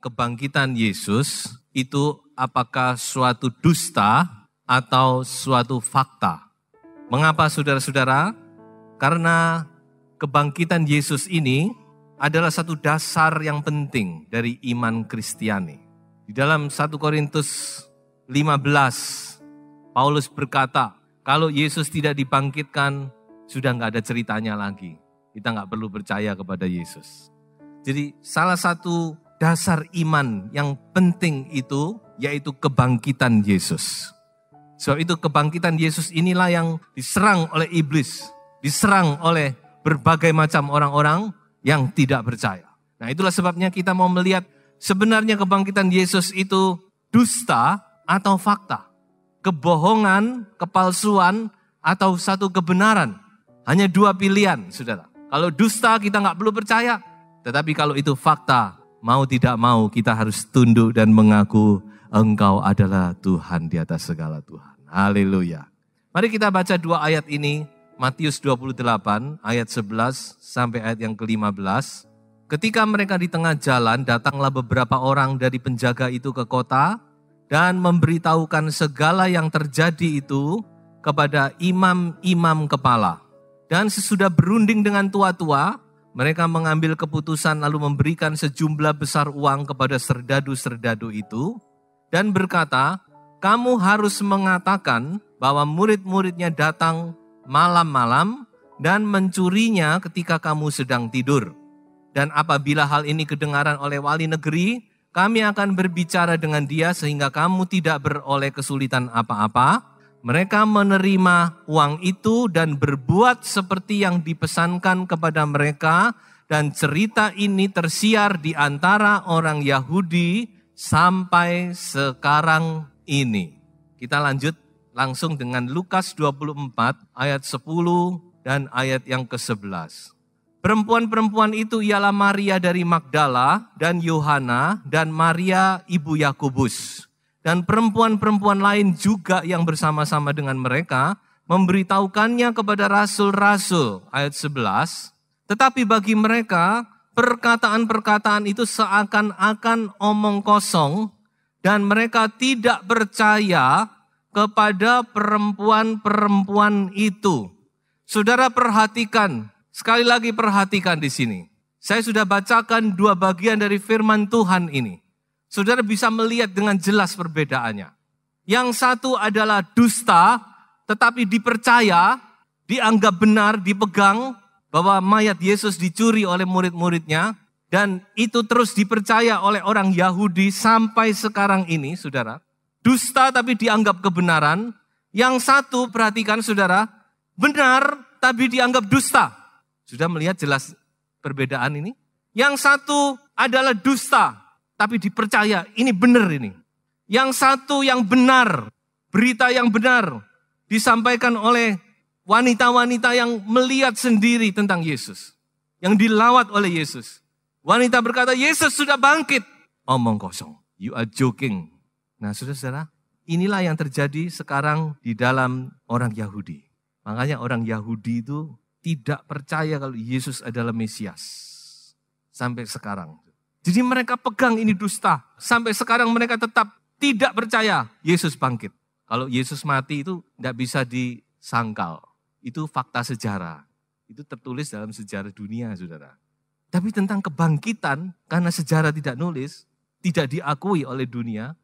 kebangkitan Yesus itu apakah suatu dusta atau suatu fakta. Mengapa saudara-saudara? Karena kebangkitan Yesus ini adalah satu dasar yang penting dari iman Kristiani. Di dalam 1 Korintus 15, Paulus berkata, kalau Yesus tidak dibangkitkan, sudah nggak ada ceritanya lagi. Kita nggak perlu percaya kepada Yesus. Jadi salah satu dasar iman yang penting itu yaitu kebangkitan Yesus. Sebab itu kebangkitan Yesus inilah yang diserang oleh iblis, diserang oleh berbagai macam orang-orang yang tidak percaya. Nah itulah sebabnya kita mau melihat sebenarnya kebangkitan Yesus itu dusta atau fakta. Kebohongan, kepalsuan, atau satu kebenaran. Hanya dua pilihan, saudara. Kalau dusta kita nggak perlu percaya. Tetapi kalau itu fakta, mau tidak mau kita harus tunduk dan mengaku engkau adalah Tuhan di atas segala Tuhan. Haleluya. Mari kita baca dua ayat ini, Matius 28 ayat 11 sampai ayat yang ke-15. Ketika mereka di tengah jalan, datanglah beberapa orang dari penjaga itu ke kota dan memberitahukan segala yang terjadi itu kepada imam-imam kepala. Dan sesudah berunding dengan tua-tua, mereka mengambil keputusan lalu memberikan sejumlah besar uang kepada serdadu-serdadu itu dan berkata, kamu harus mengatakan bahwa murid-muridnya datang malam-malam dan mencurinya ketika kamu sedang tidur. Dan apabila hal ini kedengaran oleh wali negeri, kami akan berbicara dengan dia sehingga kamu tidak beroleh kesulitan apa-apa. Mereka menerima uang itu dan berbuat seperti yang dipesankan kepada mereka dan cerita ini tersiar di antara orang Yahudi sampai sekarang ini. Kita lanjut langsung dengan Lukas 24 ayat 10 dan ayat yang ke-11. Perempuan-perempuan itu ialah Maria dari Magdala dan Yohana dan Maria ibu Yakobus dan perempuan-perempuan lain juga yang bersama-sama dengan mereka memberitahukannya kepada rasul-rasul ayat 11 tetapi bagi mereka perkataan-perkataan itu seakan-akan omong kosong dan mereka tidak percaya kepada perempuan-perempuan itu. Saudara perhatikan, sekali lagi perhatikan di sini. Saya sudah bacakan dua bagian dari firman Tuhan ini saudara bisa melihat dengan jelas perbedaannya. Yang satu adalah dusta, tetapi dipercaya, dianggap benar, dipegang bahwa mayat Yesus dicuri oleh murid-muridnya, dan itu terus dipercaya oleh orang Yahudi sampai sekarang ini, saudara. Dusta tapi dianggap kebenaran. Yang satu, perhatikan saudara, benar tapi dianggap dusta. Sudah melihat jelas perbedaan ini? Yang satu adalah dusta, tapi dipercaya ini benar ini. Yang satu yang benar, berita yang benar disampaikan oleh wanita-wanita yang melihat sendiri tentang Yesus. Yang dilawat oleh Yesus. Wanita berkata, Yesus sudah bangkit. Omong kosong. You are joking. Nah saudara-saudara, inilah yang terjadi sekarang di dalam orang Yahudi. Makanya orang Yahudi itu tidak percaya kalau Yesus adalah Mesias. Sampai sekarang. Jadi mereka pegang ini dusta. Sampai sekarang mereka tetap tidak percaya Yesus bangkit. Kalau Yesus mati itu tidak bisa disangkal. Itu fakta sejarah. Itu tertulis dalam sejarah dunia, saudara. Tapi tentang kebangkitan, karena sejarah tidak nulis, tidak diakui oleh dunia,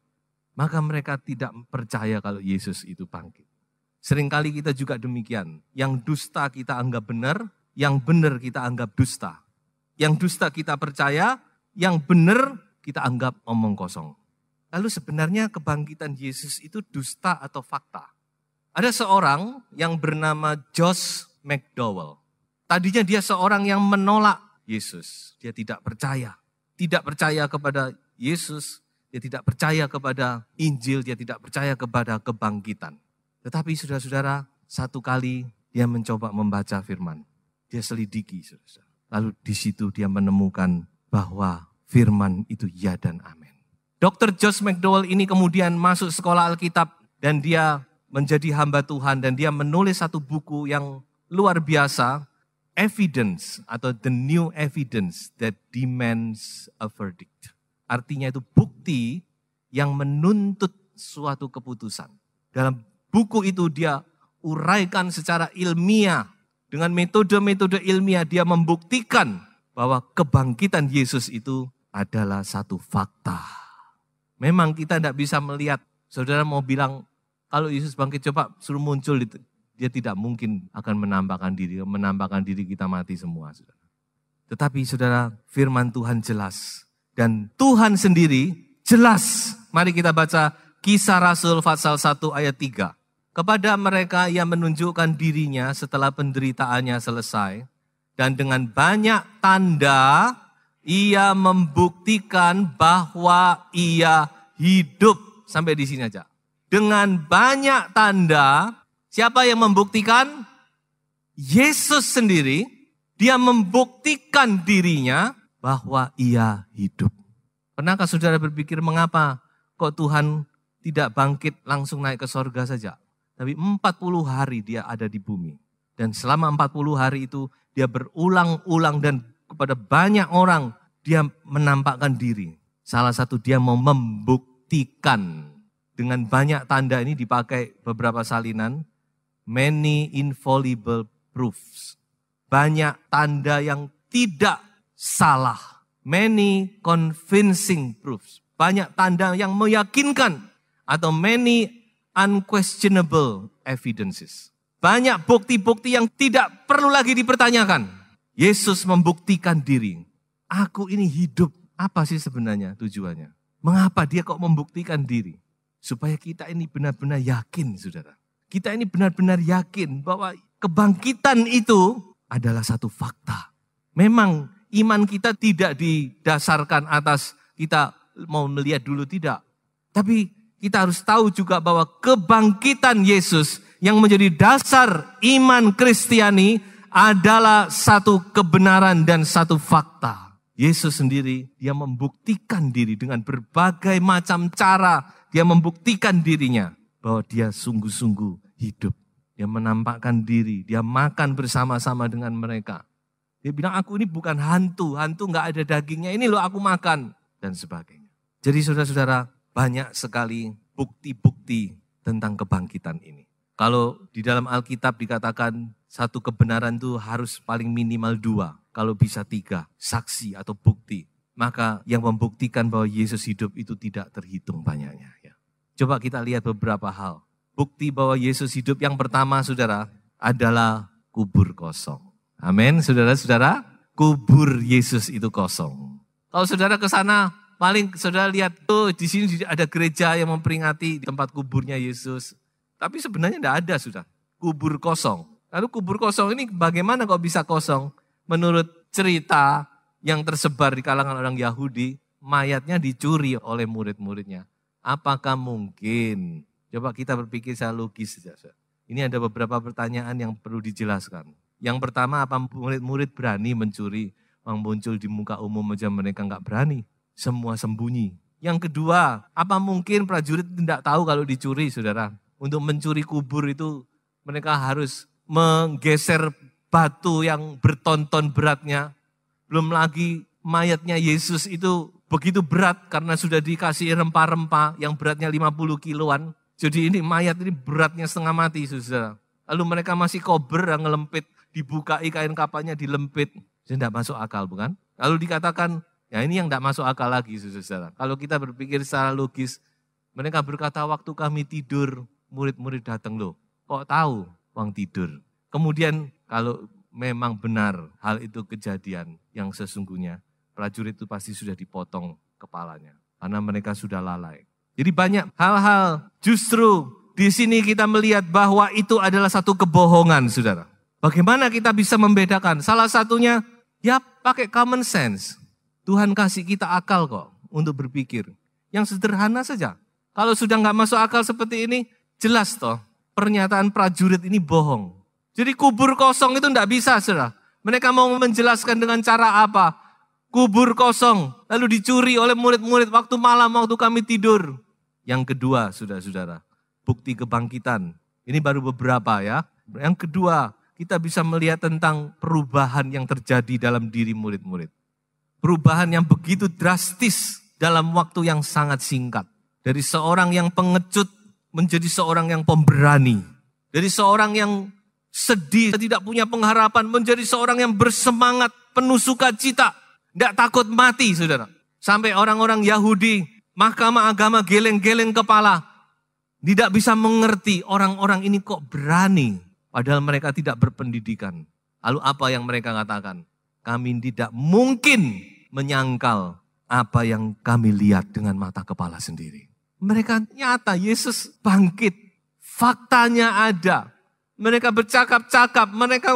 maka mereka tidak percaya kalau Yesus itu bangkit. Seringkali kita juga demikian. Yang dusta kita anggap benar, yang benar kita anggap dusta. Yang dusta kita percaya, yang benar kita anggap omong kosong. Lalu sebenarnya kebangkitan Yesus itu dusta atau fakta? Ada seorang yang bernama Josh McDowell. Tadinya dia seorang yang menolak Yesus. Dia tidak percaya. Tidak percaya kepada Yesus. Dia tidak percaya kepada Injil. Dia tidak percaya kepada kebangkitan. Tetapi saudara-saudara, satu kali dia mencoba membaca firman. Dia selidiki, saudara. Lalu di situ dia menemukan bahwa firman itu ya dan amin. Dr. Josh McDowell ini kemudian masuk sekolah Alkitab dan dia menjadi hamba Tuhan dan dia menulis satu buku yang luar biasa, Evidence atau The New Evidence That Demands a Verdict. artinya itu bukti yang menuntut suatu keputusan. Dalam buku itu dia uraikan secara ilmiah. Dengan metode-metode ilmiah dia membuktikan bahwa kebangkitan Yesus itu adalah satu fakta. Memang kita tidak bisa melihat, saudara mau bilang kalau Yesus bangkit coba suruh muncul. Dia tidak mungkin akan menampakkan diri, menampakkan diri kita mati semua. Saudara. Tetapi saudara firman Tuhan jelas. Dan Tuhan sendiri jelas. Mari kita baca kisah Rasul pasal 1 ayat 3. Kepada mereka yang menunjukkan dirinya setelah penderitaannya selesai. Dan dengan banyak tanda ia membuktikan bahwa ia hidup. Sampai di sini aja. Dengan banyak tanda Siapa yang membuktikan? Yesus sendiri, dia membuktikan dirinya bahwa ia hidup. Pernahkah saudara berpikir mengapa kok Tuhan tidak bangkit langsung naik ke sorga saja? Tapi 40 hari dia ada di bumi. Dan selama 40 hari itu dia berulang-ulang dan kepada banyak orang dia menampakkan diri. Salah satu dia mau membuktikan. Dengan banyak tanda ini dipakai beberapa salinan many infallible proofs. Banyak tanda yang tidak salah. Many convincing proofs. Banyak tanda yang meyakinkan atau many unquestionable evidences. Banyak bukti-bukti yang tidak perlu lagi dipertanyakan. Yesus membuktikan diri. Aku ini hidup. Apa sih sebenarnya tujuannya? Mengapa dia kok membuktikan diri? Supaya kita ini benar-benar yakin, saudara kita ini benar-benar yakin bahwa kebangkitan itu adalah satu fakta. Memang iman kita tidak didasarkan atas kita mau melihat dulu tidak. Tapi kita harus tahu juga bahwa kebangkitan Yesus yang menjadi dasar iman Kristiani adalah satu kebenaran dan satu fakta. Yesus sendiri dia membuktikan diri dengan berbagai macam cara dia membuktikan dirinya bahwa dia sungguh-sungguh hidup. Dia menampakkan diri, dia makan bersama-sama dengan mereka. Dia bilang, aku ini bukan hantu, hantu nggak ada dagingnya, ini loh aku makan. Dan sebagainya. Jadi saudara-saudara, banyak sekali bukti-bukti tentang kebangkitan ini. Kalau di dalam Alkitab dikatakan satu kebenaran itu harus paling minimal dua, kalau bisa tiga, saksi atau bukti. Maka yang membuktikan bahwa Yesus hidup itu tidak terhitung banyaknya. Coba kita lihat beberapa hal. Bukti bahwa Yesus hidup yang pertama saudara adalah kubur kosong. Amin, saudara-saudara. Kubur Yesus itu kosong. Kalau saudara ke sana, paling saudara lihat tuh di sini ada gereja yang memperingati tempat kuburnya Yesus. Tapi sebenarnya tidak ada sudah. Kubur kosong. Lalu kubur kosong ini bagaimana kok bisa kosong? Menurut cerita yang tersebar di kalangan orang Yahudi, mayatnya dicuri oleh murid-muridnya. Apakah mungkin? Coba kita berpikir secara logis. Ini ada beberapa pertanyaan yang perlu dijelaskan. Yang pertama, apa murid-murid berani mencuri, yang muncul di muka umum aja mereka nggak berani. Semua sembunyi. Yang kedua, apa mungkin prajurit tidak tahu kalau dicuri, saudara? Untuk mencuri kubur itu mereka harus menggeser batu yang bertonton beratnya. Belum lagi mayatnya Yesus itu begitu berat karena sudah dikasih rempah-rempah yang beratnya 50 kiloan. Jadi ini mayat ini beratnya setengah mati, saudara. Lalu mereka masih kober yang ngelempit, dibukai kain kapalnya dilempit. Jadi tidak masuk akal, bukan? Lalu dikatakan, ya ini yang tidak masuk akal lagi, saudara. Kalau kita berpikir secara logis, mereka berkata waktu kami tidur, murid-murid datang loh. Kok tahu uang tidur? Kemudian kalau memang benar hal itu kejadian yang sesungguhnya, prajurit itu pasti sudah dipotong kepalanya. Karena mereka sudah lalai. Jadi banyak hal-hal justru di sini kita melihat bahwa itu adalah satu kebohongan saudara. Bagaimana kita bisa membedakan? Salah satunya ya pakai common sense. Tuhan kasih kita akal kok untuk berpikir. Yang sederhana saja. Kalau sudah nggak masuk akal seperti ini, jelas toh pernyataan prajurit ini bohong. Jadi kubur kosong itu tidak bisa saudara. Mereka mau menjelaskan dengan cara apa? kubur kosong, lalu dicuri oleh murid-murid waktu malam, waktu kami tidur. Yang kedua, saudara-saudara, bukti kebangkitan. Ini baru beberapa ya. Yang kedua, kita bisa melihat tentang perubahan yang terjadi dalam diri murid-murid. Perubahan yang begitu drastis dalam waktu yang sangat singkat. Dari seorang yang pengecut menjadi seorang yang pemberani. Dari seorang yang sedih, tidak punya pengharapan, menjadi seorang yang bersemangat, penuh sukacita, tidak takut mati, saudara. Sampai orang-orang Yahudi, mahkamah agama geleng-geleng kepala, tidak bisa mengerti orang-orang ini kok berani, padahal mereka tidak berpendidikan. Lalu apa yang mereka katakan? Kami tidak mungkin menyangkal apa yang kami lihat dengan mata kepala sendiri. Mereka nyata, Yesus bangkit. Faktanya ada. Mereka bercakap-cakap, mereka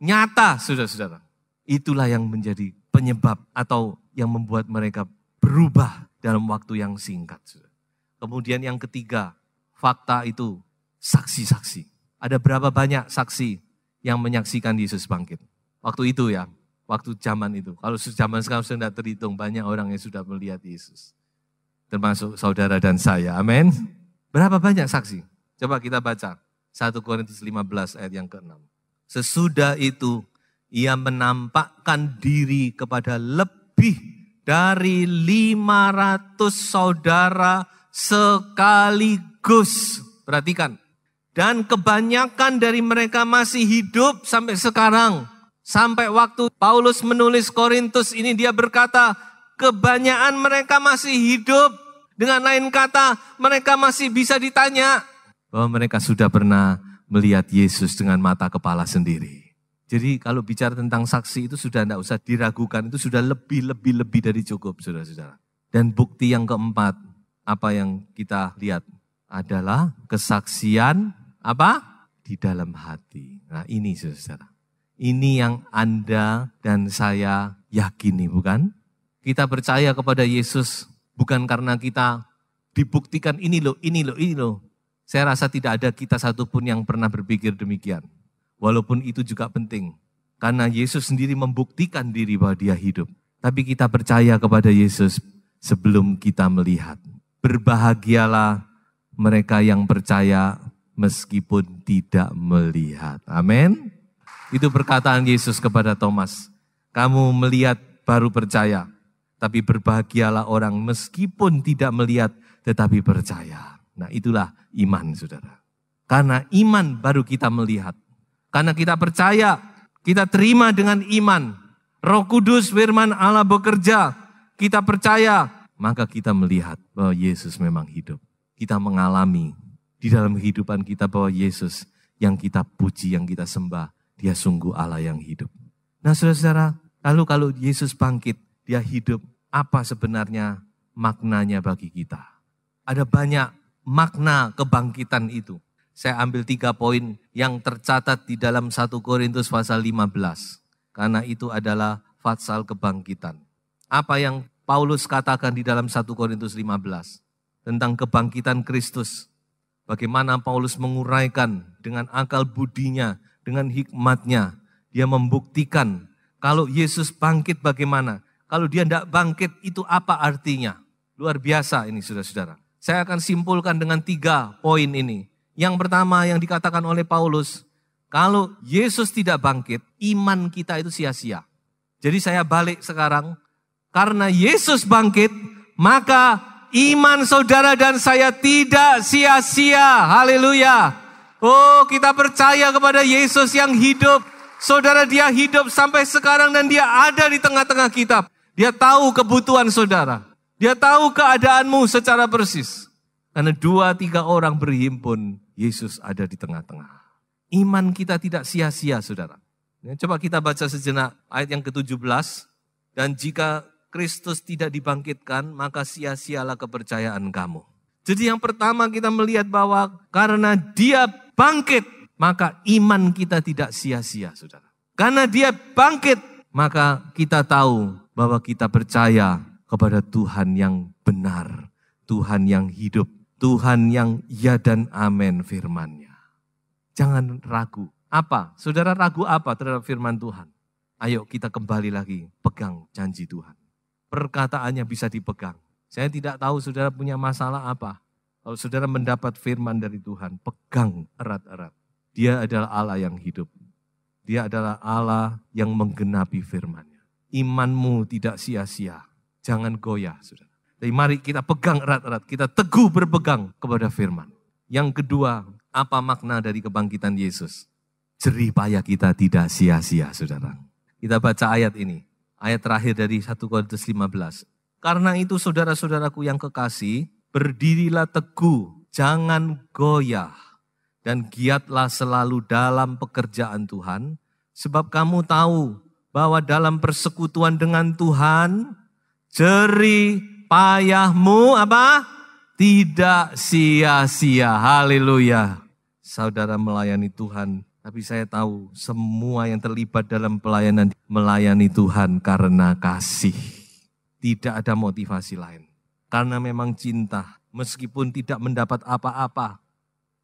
nyata, saudara-saudara. Itulah yang menjadi penyebab atau yang membuat mereka berubah dalam waktu yang singkat. Kemudian yang ketiga, fakta itu saksi-saksi. Ada berapa banyak saksi yang menyaksikan Yesus bangkit? Waktu itu ya, waktu zaman itu. Kalau zaman sekarang sudah terhitung, banyak orang yang sudah melihat Yesus. Termasuk saudara dan saya, amin. Berapa banyak saksi? Coba kita baca. 1 Korintus 15 ayat yang ke-6. Sesudah itu ia menampakkan diri kepada lebih dari 500 saudara sekaligus. Perhatikan. Dan kebanyakan dari mereka masih hidup sampai sekarang. Sampai waktu Paulus menulis Korintus ini dia berkata, kebanyakan mereka masih hidup. Dengan lain kata, mereka masih bisa ditanya, bahwa mereka sudah pernah melihat Yesus dengan mata kepala sendiri. Jadi kalau bicara tentang saksi itu sudah tidak usah diragukan, itu sudah lebih-lebih-lebih dari cukup, saudara-saudara. Dan bukti yang keempat, apa yang kita lihat adalah kesaksian apa? Di dalam hati. Nah ini saudara. Ini yang Anda dan saya yakini, bukan? Kita percaya kepada Yesus bukan karena kita dibuktikan ini loh, ini loh, ini loh. Saya rasa tidak ada kita satupun yang pernah berpikir demikian. Walaupun itu juga penting. Karena Yesus sendiri membuktikan diri bahwa dia hidup. Tapi kita percaya kepada Yesus sebelum kita melihat. Berbahagialah mereka yang percaya meskipun tidak melihat. Amin. Itu perkataan Yesus kepada Thomas. Kamu melihat baru percaya. Tapi berbahagialah orang meskipun tidak melihat tetapi percaya. Nah itulah iman saudara. Karena iman baru kita melihat. Karena kita percaya, kita terima dengan iman. Roh Kudus firman Allah bekerja. Kita percaya, maka kita melihat bahwa Yesus memang hidup. Kita mengalami di dalam kehidupan kita bahwa Yesus yang kita puji, yang kita sembah, dia sungguh Allah yang hidup. Nah saudara-saudara, lalu kalau Yesus bangkit, dia hidup, apa sebenarnya maknanya bagi kita? Ada banyak makna kebangkitan itu. Saya ambil tiga poin yang tercatat di dalam 1 Korintus pasal 15. Karena itu adalah fatsal kebangkitan. Apa yang Paulus katakan di dalam 1 Korintus 15 tentang kebangkitan Kristus. Bagaimana Paulus menguraikan dengan akal budinya, dengan hikmatnya. Dia membuktikan kalau Yesus bangkit bagaimana. Kalau dia tidak bangkit itu apa artinya. Luar biasa ini saudara-saudara. Saya akan simpulkan dengan tiga poin ini. Yang pertama yang dikatakan oleh Paulus, kalau Yesus tidak bangkit, iman kita itu sia-sia. Jadi saya balik sekarang, karena Yesus bangkit, maka iman saudara dan saya tidak sia-sia. Haleluya. Oh, kita percaya kepada Yesus yang hidup. Saudara dia hidup sampai sekarang dan dia ada di tengah-tengah kita. Dia tahu kebutuhan saudara. Dia tahu keadaanmu secara persis. Karena dua tiga orang berhimpun, Yesus ada di tengah-tengah. Iman kita tidak sia-sia saudara. Ya, coba kita baca sejenak ayat yang ke-17. Dan jika Kristus tidak dibangkitkan, maka sia-sialah kepercayaan kamu. Jadi yang pertama kita melihat bahwa karena dia bangkit, maka iman kita tidak sia-sia saudara. Karena dia bangkit, maka kita tahu bahwa kita percaya kepada Tuhan yang benar, Tuhan yang hidup, Tuhan yang ya dan amin firmannya. Jangan ragu. Apa? Saudara ragu apa terhadap firman Tuhan? Ayo kita kembali lagi pegang janji Tuhan. Perkataannya bisa dipegang. Saya tidak tahu saudara punya masalah apa. Kalau saudara mendapat firman dari Tuhan, pegang erat-erat. Dia adalah Allah yang hidup. Dia adalah Allah yang menggenapi firmannya. Imanmu tidak sia-sia. Jangan goyah, saudara. Jadi mari kita pegang erat-erat, kita teguh berpegang kepada firman. Yang kedua, apa makna dari kebangkitan Yesus? Jerih payah kita tidak sia-sia, saudara. Kita baca ayat ini. Ayat terakhir dari 1 Korintus 15. Karena itu saudara-saudaraku yang kekasih, berdirilah teguh, jangan goyah. Dan giatlah selalu dalam pekerjaan Tuhan, sebab kamu tahu bahwa dalam persekutuan dengan Tuhan, jerih payahmu apa? Tidak sia-sia. Haleluya. Saudara melayani Tuhan, tapi saya tahu semua yang terlibat dalam pelayanan melayani Tuhan karena kasih. Tidak ada motivasi lain. Karena memang cinta, meskipun tidak mendapat apa-apa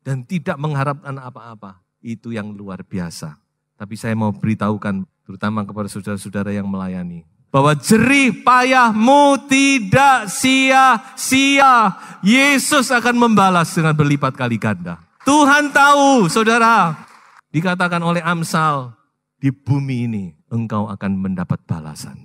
dan tidak mengharapkan apa-apa, itu yang luar biasa. Tapi saya mau beritahukan terutama kepada saudara-saudara yang melayani. Bahwa jerih payahmu tidak sia-sia. Yesus akan membalas dengan berlipat kali ganda. Tuhan tahu, saudara. Dikatakan oleh Amsal, di bumi ini engkau akan mendapat balasan.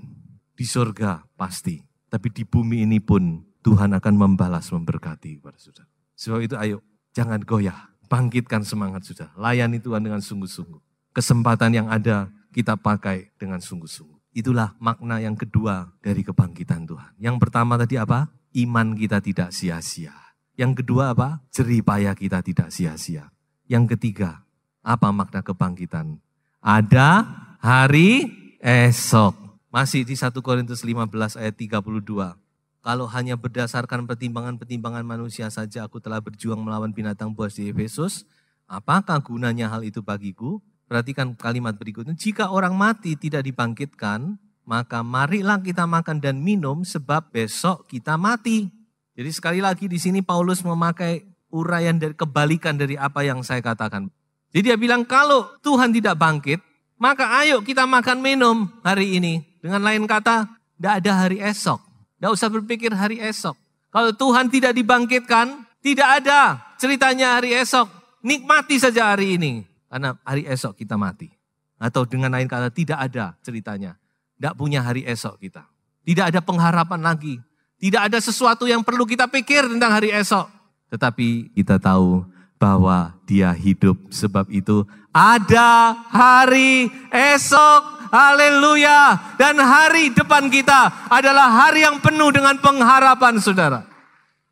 Di surga pasti. Tapi di bumi ini pun Tuhan akan membalas, memberkati kepada saudara. Sebab itu ayo, jangan goyah. Bangkitkan semangat saudara. Layani Tuhan dengan sungguh-sungguh. Kesempatan yang ada kita pakai dengan sungguh-sungguh. Itulah makna yang kedua dari kebangkitan Tuhan. Yang pertama tadi apa? Iman kita tidak sia-sia. Yang kedua apa? Jerih payah kita tidak sia-sia. Yang ketiga, apa makna kebangkitan? Ada hari esok. Masih di 1 Korintus 15 ayat 32. Kalau hanya berdasarkan pertimbangan-pertimbangan manusia saja aku telah berjuang melawan binatang buas di Efesus, apakah gunanya hal itu bagiku? Perhatikan kalimat berikutnya. Jika orang mati tidak dibangkitkan, maka marilah kita makan dan minum sebab besok kita mati. Jadi sekali lagi di sini Paulus memakai uraian dari kebalikan dari apa yang saya katakan. Jadi dia bilang kalau Tuhan tidak bangkit, maka ayo kita makan minum hari ini. Dengan lain kata, tidak ada hari esok. Tidak usah berpikir hari esok. Kalau Tuhan tidak dibangkitkan, tidak ada ceritanya hari esok. Nikmati saja hari ini. Karena hari esok kita mati. Atau dengan lain kata tidak ada ceritanya. Tidak punya hari esok kita. Tidak ada pengharapan lagi. Tidak ada sesuatu yang perlu kita pikir tentang hari esok. Tetapi kita tahu bahwa dia hidup. Sebab itu ada hari esok. Haleluya. Dan hari depan kita adalah hari yang penuh dengan pengharapan saudara.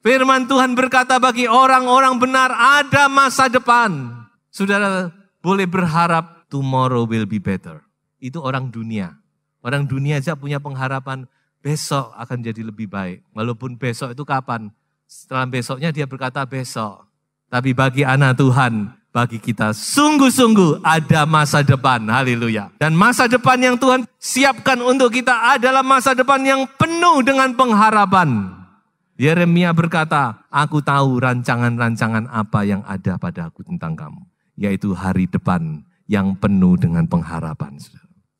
Firman Tuhan berkata bagi orang-orang benar ada masa depan. Saudara boleh berharap tomorrow will be better. Itu orang dunia. Orang dunia aja punya pengharapan besok akan jadi lebih baik. Walaupun besok itu kapan? Setelah besoknya dia berkata besok. Tapi bagi anak Tuhan, bagi kita sungguh-sungguh ada masa depan. Haleluya. Dan masa depan yang Tuhan siapkan untuk kita adalah masa depan yang penuh dengan pengharapan. Yeremia berkata, aku tahu rancangan-rancangan apa yang ada pada aku tentang kamu yaitu hari depan yang penuh dengan pengharapan.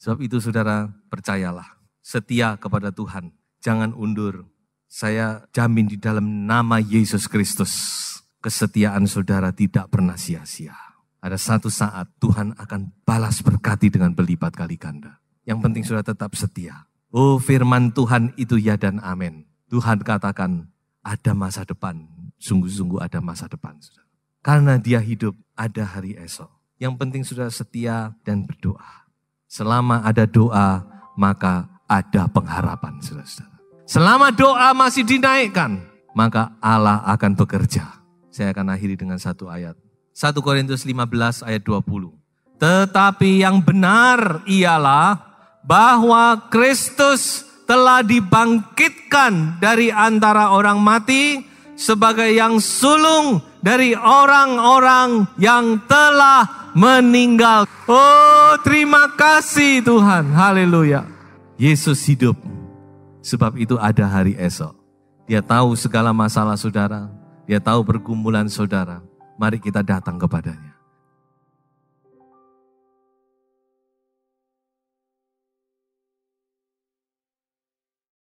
Sebab itu saudara, percayalah, setia kepada Tuhan, jangan undur. Saya jamin di dalam nama Yesus Kristus, kesetiaan saudara tidak pernah sia-sia. Ada satu saat Tuhan akan balas berkati dengan berlipat kali ganda. Yang penting sudah tetap setia. Oh firman Tuhan itu ya dan amin. Tuhan katakan ada masa depan. Sungguh-sungguh ada masa depan. Karena dia hidup ada hari esok. Yang penting sudah setia dan berdoa. Selama ada doa, maka ada pengharapan, saudara-saudara. Selama doa masih dinaikkan, maka Allah akan bekerja. Saya akan akhiri dengan satu ayat. 1 Korintus 15 ayat 20. Tetapi yang benar ialah bahwa Kristus telah dibangkitkan dari antara orang mati sebagai yang sulung dari orang-orang yang telah meninggal. Oh, terima kasih Tuhan. Haleluya. Yesus hidup. Sebab itu ada hari esok. Dia tahu segala masalah saudara. Dia tahu pergumulan saudara. Mari kita datang kepadanya.